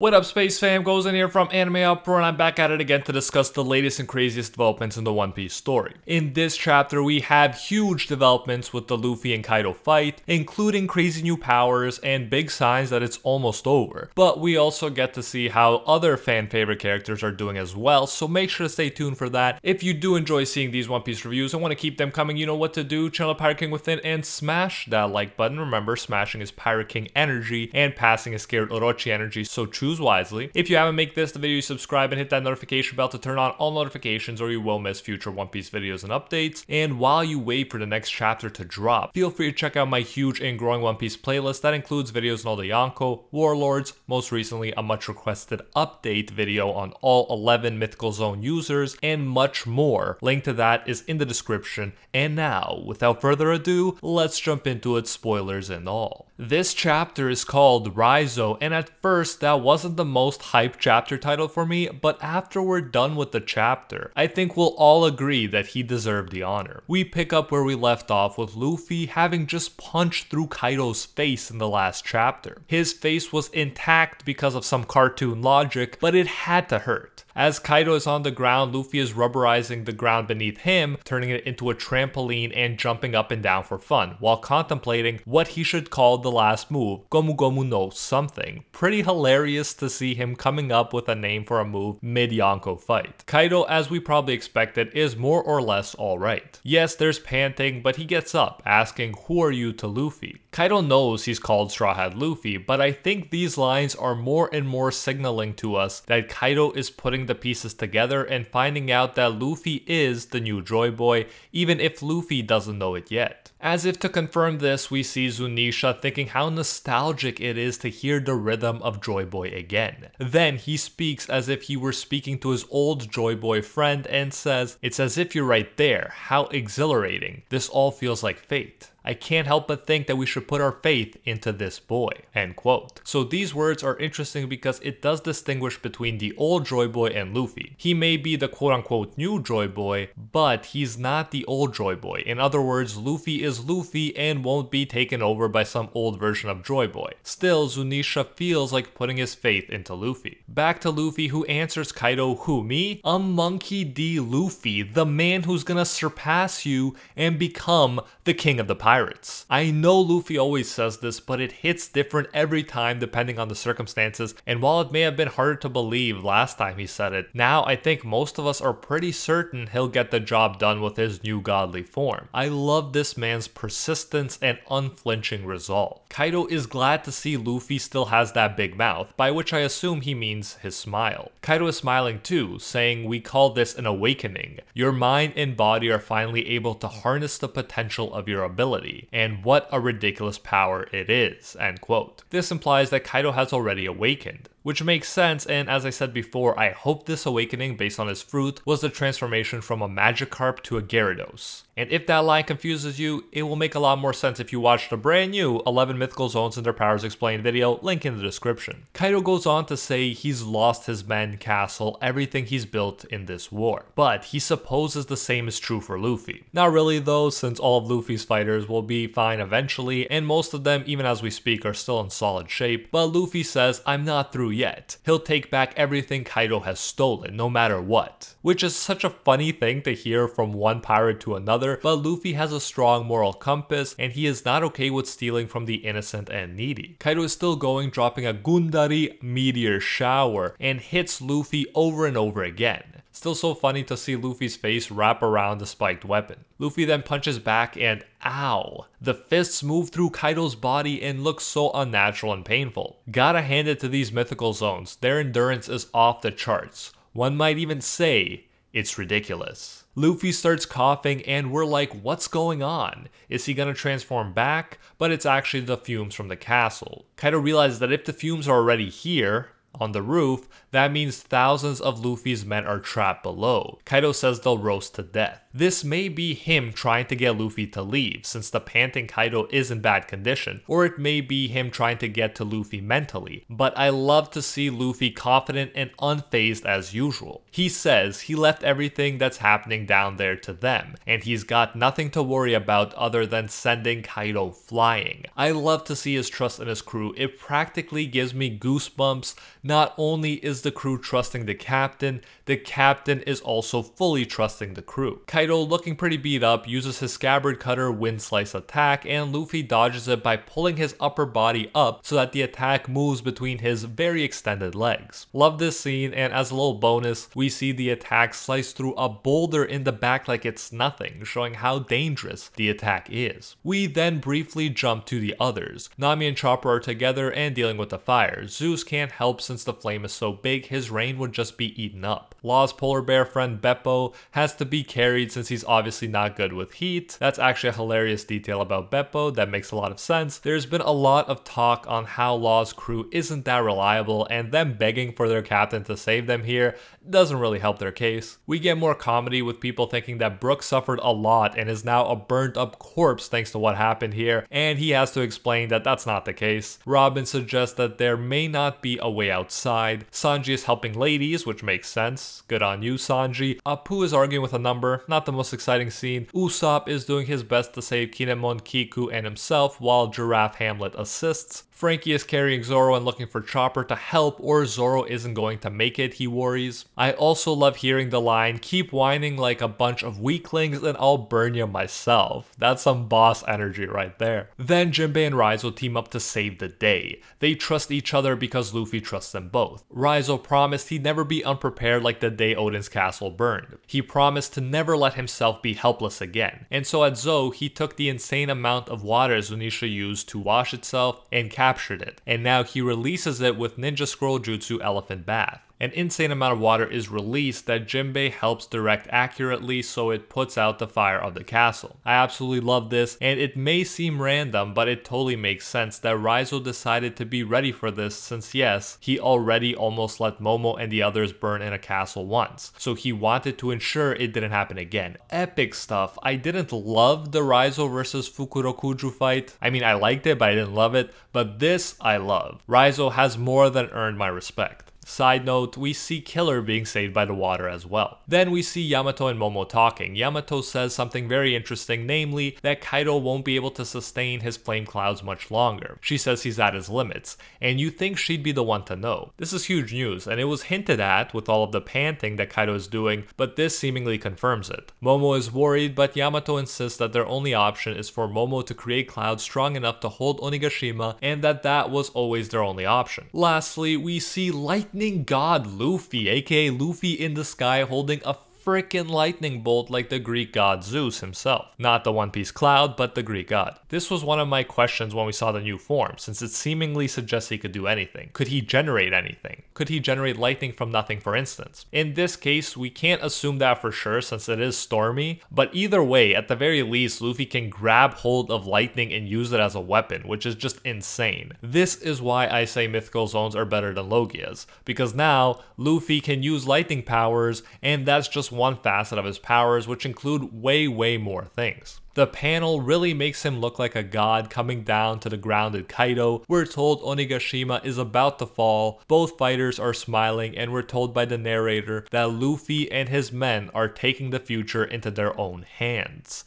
What up Space Fam, goes in here from Anime Uproar and I'm back at it again to discuss the latest and craziest developments in the One Piece story. In this chapter we have huge developments with the Luffy and Kaido fight, including crazy new powers and big signs that it's almost over. But we also get to see how other fan favorite characters are doing as well, so make sure to stay tuned for that. If you do enjoy seeing these One Piece reviews and want to keep them coming, you know what to do, channel Pirate King Within and smash that like button. Remember, smashing is Pirate King energy and passing is scared Orochi energy, so choose choose wisely. If you haven't made this the video, subscribe and hit that notification bell to turn on all notifications or you will miss future One Piece videos and updates. And while you wait for the next chapter to drop, feel free to check out my huge and growing One Piece playlist that includes videos on all the Yonko, Warlords, most recently a much requested update video on all 11 Mythical Zoan users, and much more. Link to that is in the description. And now, without further ado, let's jump into it, spoilers and all. This chapter is called Raizo, and at first that was wasn't the most hype chapter title for me, but after we're done with the chapter, I think we'll all agree that he deserved the honor. We pick up where we left off with Luffy having just punched through Kaido's face in the last chapter. His face was intact because of some cartoon logic, but it had to hurt. As Kaido is on the ground, Luffy is rubberizing the ground beneath him, turning it into a trampoline and jumping up and down for fun, while contemplating what he should call the last move, Gomu Gomu no something. Pretty hilarious to see him coming up with a name for a move mid-Yonko fight. Kaido, as we probably expected, is more or less alright. Yes, there's panting, but he gets up, asking, who are you to Luffy? Kaido knows he's called Straw Hat Luffy, but I think these lines are more and more signaling to us that Kaido is putting the pieces together and finding out that Luffy is the new Joy Boy, even if Luffy doesn't know it yet. As if to confirm this, we see Zunisha thinking how nostalgic it is to hear the rhythm of Joy Boy again. Then he speaks as if he were speaking to his old Joy Boy friend and says, It's as if you're right there, how exhilarating. This all feels like fate. I can't help but think that we should put our faith into this boy. End quote. So these words are interesting because it does distinguish between the old Joy Boy and Luffy. He may be the quote unquote new Joy Boy, but he's not the old Joy Boy. In other words, Luffy is Luffy and won't be taken over by some old version of Joy Boy. Still, Zunisha feels like putting his faith into Luffy. Back to Luffy who answers Kaido, who me? A Monkey D. Luffy, the man who's gonna surpass you and become the king of the pirates. I know Luffy always says this, but it hits different every time depending on the circumstances, and while it may have been harder to believe last time he said it, now I think most of us are pretty certain he'll get the job done with his new godly form. I love this persistence and unflinching resolve. Kaido is glad to see Luffy still has that big mouth, by which I assume he means his smile. Kaido is smiling too, saying we call this an awakening. Your mind and body are finally able to harness the potential of your ability and what a ridiculous power it is, end quote. This implies that Kaido has already awakened which makes sense and as I said before, I hope this awakening based on his fruit was the transformation from a Magikarp to a Gyarados. And if that line confuses you, it will make a lot more sense if you watch the brand new 11 Mythical Zoans and their powers explained video, link in the description. Kaido goes on to say he's lost his men, castle, everything he's built in this war, but he supposes the same is true for Luffy. Not really though, since all of Luffy's fighters will be fine eventually, and most of them, even as we speak, are still in solid shape, but Luffy says, I'm not through yet. He'll take back everything Kaido has stolen, no matter what. Which is such a funny thing to hear from one pirate to another, but Luffy has a strong moral compass, and he is not okay with stealing from the innocent and needy. Kaido is still going, dropping a Gundari meteor shower, and hits Luffy over and over again. Still so funny to see Luffy's face wrap around the spiked weapon. Luffy then punches back and ow. The fists move through Kaido's body and look so unnatural and painful. Gotta hand it to these mythical zoans, their endurance is off the charts. One might even say it's ridiculous. Luffy starts coughing and we're like, what's going on? Is he gonna transform back? But it's actually the fumes from the castle. Kaido realizes that if the fumes are already here, on the roof, that means thousands of Luffy's men are trapped below. Kaido says they'll roast to death. This may be him trying to get Luffy to leave, since the panting Kaido is in bad condition, or it may be him trying to get to Luffy mentally, but I love to see Luffy confident and unfazed as usual. He says he left everything that's happening down there to them, and he's got nothing to worry about other than sending Kaido flying. I love to see his trust in his crew, it practically gives me goosebumps. Not only is the crew trusting the captain, the captain is also fully trusting the crew. Kaido, looking pretty beat up, uses his scabbard cutter wind slice attack, and Luffy dodges it by pulling his upper body up so that the attack moves between his very extended legs. Love this scene, and as a little bonus, we see the attack slice through a boulder in the back like it's nothing, showing how dangerous the attack is. We then briefly jump to the others. Nami and Chopper are together and dealing with the fire. Zeus can't help since the flame is so big, his rain would just be eaten up. Law's polar bear friend Bepo has to be carried since he's obviously not good with heat. That's actually a hilarious detail about Bepo that makes a lot of sense. There's been a lot of talk on how Law's crew isn't that reliable and them begging for their captain to save them here doesn't really help their case. We get more comedy with people thinking that Brook suffered a lot and is now a burnt up corpse thanks to what happened here, and he has to explain that that's not the case. Robin suggests that there may not be a way outside. Sanji is helping ladies, which makes sense. Good on you, Sanji. Apoo is arguing with a number, not the most exciting scene. Usopp is doing his best to save Kin'emon, Kiku, and himself while Giraffe Hamlet assists. Franky is carrying Zoro and looking for Chopper to help or Zoro isn't going to make it, he worries. I also love hearing the line, keep whining like a bunch of weaklings and I'll burn you myself. That's some boss energy right there. Then Jinbei and Raizo team up to save the day. They trust each other because Luffy trusts them both. Raizo promised he'd never be unprepared like the day Oden's castle burned. He promised to never let himself be helpless again. And so at Zou, he took the insane amount of water Zunisha used to wash itself and captured it. And now he releases it with Ninja Scroll Jutsu Elephant Bath an insane amount of water is released that Jinbei helps direct accurately so it puts out the fire of the castle. I absolutely love this, and it may seem random, but it totally makes sense that Raizo decided to be ready for this since yes, he already almost let Momo and the others burn in a castle once, so he wanted to ensure it didn't happen again. Epic stuff. I didn't love the Raizo versus Fukurokuju fight. I mean, I liked it, but I didn't love it, but this I love. Raizo has more than earned my respect. Side note, we see Killer being saved by the water as well. Then we see Yamato and Momo talking. Yamato says something very interesting, namely that Kaido won't be able to sustain his flame clouds much longer. She says he's at his limits, and you think she'd be the one to know. This is huge news, and it was hinted at with all of the panting that Kaido is doing, but this seemingly confirms it. Momo is worried, but Yamato insists that their only option is for Momo to create clouds strong enough to hold Onigashima, and that that was always their only option. Lastly, we see lightning lightning god Luffy, aka Luffy in the sky holding a freaking lightning bolt like the Greek god Zeus himself. Not the One Piece Cloud, but the Greek god. This was one of my questions when we saw the new form, since it seemingly suggests he could do anything. Could he generate anything? Could he generate lightning from nothing, for instance? In this case, we can't assume that for sure since it is stormy, but either way, at the very least, Luffy can grab hold of lightning and use it as a weapon, which is just insane. This is why I say mythical zoans are better than Logia's, because now Luffy can use lightning powers, and that's just one facet of his powers, which include way, way more things. The panel really makes him look like a god coming down to the grounded Kaido. We're told Onigashima is about to fall, both fighters are smiling, and we're told by the narrator that Luffy and his men are taking the future into their own hands.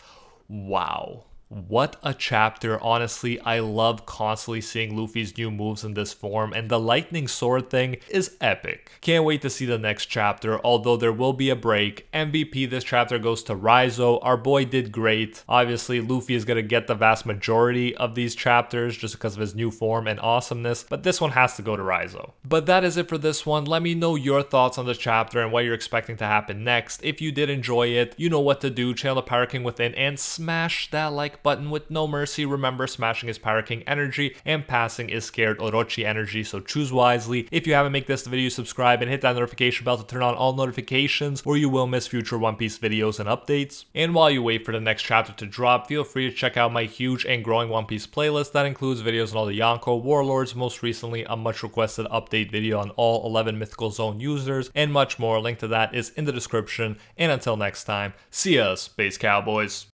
Wow. What a chapter. Honestly, I love constantly seeing Luffy's new moves in this form, and the lightning sword thing is epic. Can't wait to see the next chapter, although there will be a break. MVP this chapter goes to Raizo. Our boy did great. Obviously, Luffy is gonna get the vast majority of these chapters just because of his new form and awesomeness, but this one has to go to Raizo. But that is it for this one. Let me know your thoughts on the chapter and what you're expecting to happen next. If you did enjoy it, you know what to do. Channel the Pirate King within and smash that like button with no mercy. Remember, smashing is Power King energy and passing is scared Orochi energy, so choose wisely. If you haven't made this video, subscribe and hit that notification bell to turn on all notifications or you will miss future One Piece videos and updates. And while you wait for the next chapter to drop, feel free to check out my huge and growing One Piece playlist that includes videos on all the Yonko Warlords, most recently a much requested update video on all 11 Mythical Zoan users, and much more. Link to that is in the description. And until next time, see ya, Space Cowboys.